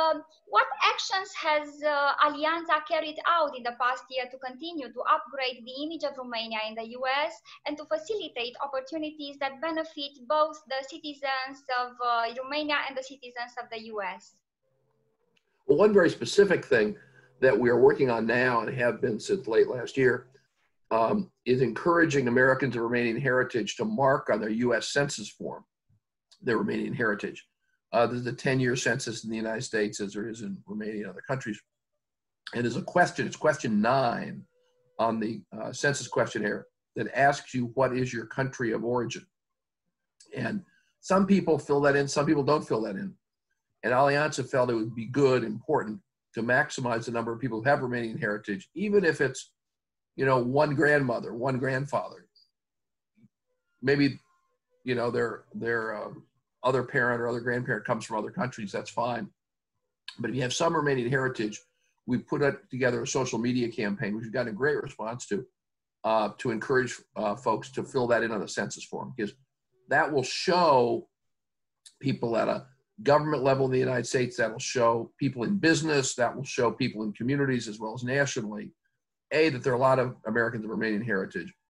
Um, what actions has uh, Alianta carried out in the past year to continue to upgrade the image of Romania in the US and to facilitate opportunities that benefit both the citizens of uh, Romania and the citizens of the US? Well, one very specific thing that we are working on now and have been since late last year um, is encouraging Americans of Romanian heritage to mark on their US Census form their Romanian heritage. Uh, there's a 10 year census in the United States, as there is in Romania and other countries. And there's a question, it's question nine on the uh, census questionnaire that asks you, What is your country of origin? And some people fill that in, some people don't fill that in. And Alianta felt it would be good, important to maximize the number of people who have Romanian heritage, even if it's, you know, one grandmother, one grandfather. Maybe, you know, their their um, other parent or other grandparent comes from other countries, that's fine. But if you have some Romanian heritage, we put together a social media campaign, which we've gotten a great response to, uh, to encourage uh, folks to fill that in on the census form because that will show people at a government level in the United States, that will show people in business, that will show people in communities as well as nationally, A, that there are a lot of Americans of Romanian heritage,